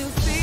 to feel